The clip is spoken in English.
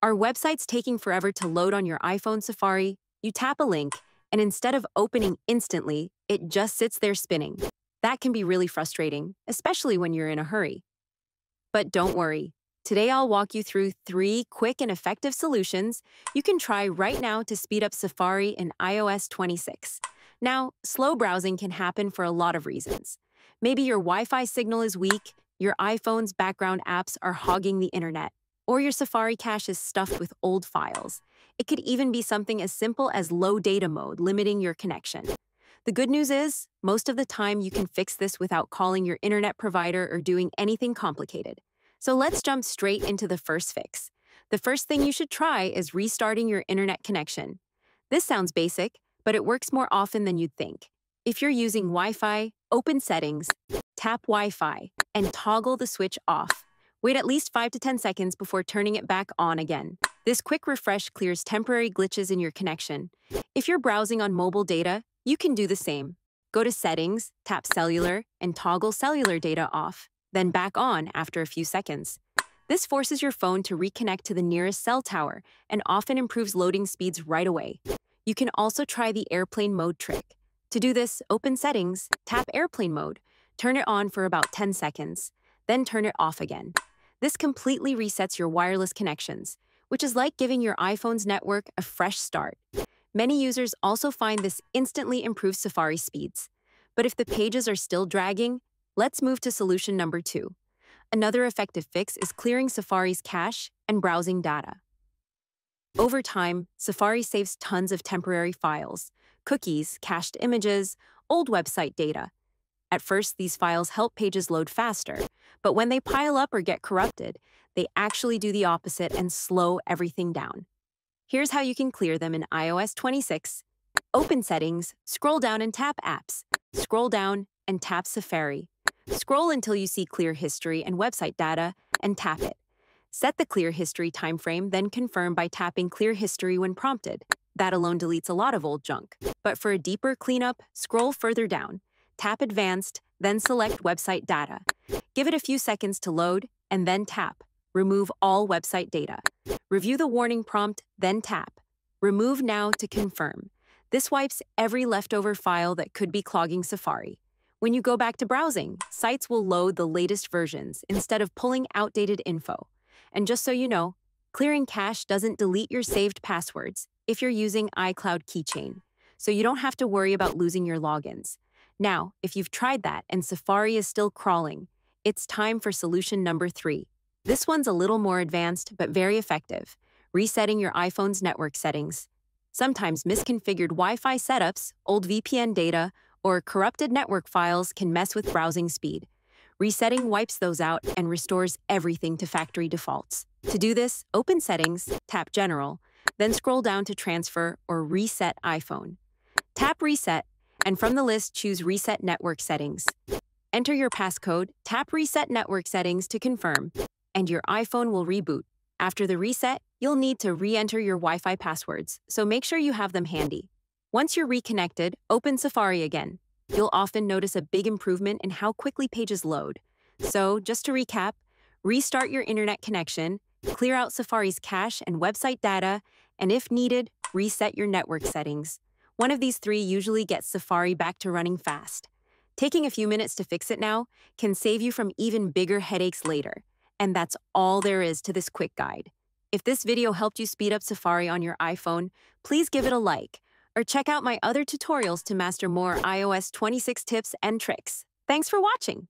Are websites taking forever to load on your iPhone Safari? You tap a link, and instead of opening instantly, it just sits there spinning. That can be really frustrating, especially when you're in a hurry. But don't worry. Today I'll walk you through three quick and effective solutions you can try right now to speed up Safari in iOS 26. Now, slow browsing can happen for a lot of reasons. Maybe your Wi Fi signal is weak, your iPhone's background apps are hogging the internet, or your Safari cache is stuffed with old files. It could even be something as simple as low data mode limiting your connection. The good news is, most of the time you can fix this without calling your internet provider or doing anything complicated. So let's jump straight into the first fix. The first thing you should try is restarting your internet connection. This sounds basic, but it works more often than you'd think. If you're using Wi Fi, open Settings, tap Wi Fi, and toggle the switch off. Wait at least 5 to 10 seconds before turning it back on again. This quick refresh clears temporary glitches in your connection. If you're browsing on mobile data, you can do the same. Go to Settings, tap Cellular, and toggle cellular data off, then back on after a few seconds. This forces your phone to reconnect to the nearest cell tower and often improves loading speeds right away. You can also try the airplane mode trick. To do this, open Settings, tap Airplane Mode, turn it on for about 10 seconds, then turn it off again. This completely resets your wireless connections, which is like giving your iPhone's network a fresh start. Many users also find this instantly improves Safari speeds. But if the pages are still dragging, let's move to solution number two. Another effective fix is clearing Safari's cache and browsing data. Over time, Safari saves tons of temporary files, cookies, cached images, old website data, at first, these files help pages load faster, but when they pile up or get corrupted, they actually do the opposite and slow everything down. Here's how you can clear them in iOS 26. Open Settings, scroll down and tap Apps. Scroll down and tap Safari. Scroll until you see Clear History and Website Data and tap it. Set the Clear History timeframe, then confirm by tapping Clear History when prompted. That alone deletes a lot of old junk. But for a deeper cleanup, scroll further down tap Advanced, then select Website Data. Give it a few seconds to load, and then tap Remove all website data. Review the warning prompt, then tap Remove Now to confirm. This wipes every leftover file that could be clogging Safari. When you go back to browsing, sites will load the latest versions instead of pulling outdated info. And just so you know, clearing cache doesn't delete your saved passwords if you're using iCloud Keychain, so you don't have to worry about losing your logins. Now, if you've tried that and Safari is still crawling, it's time for solution number three. This one's a little more advanced, but very effective resetting your iPhone's network settings. Sometimes misconfigured Wi Fi setups, old VPN data, or corrupted network files can mess with browsing speed. Resetting wipes those out and restores everything to factory defaults. To do this, open Settings, tap General, then scroll down to Transfer or Reset iPhone. Tap Reset and from the list, choose Reset Network Settings. Enter your passcode, tap Reset Network Settings to confirm, and your iPhone will reboot. After the reset, you'll need to re enter your Wi Fi passwords, so make sure you have them handy. Once you're reconnected, open Safari again. You'll often notice a big improvement in how quickly pages load. So, just to recap, restart your internet connection, clear out Safari's cache and website data, and if needed, reset your network settings. One of these three usually gets Safari back to running fast. Taking a few minutes to fix it now can save you from even bigger headaches later. And that's all there is to this quick guide. If this video helped you speed up Safari on your iPhone, please give it a like, or check out my other tutorials to master more iOS 26 tips and tricks. Thanks for watching!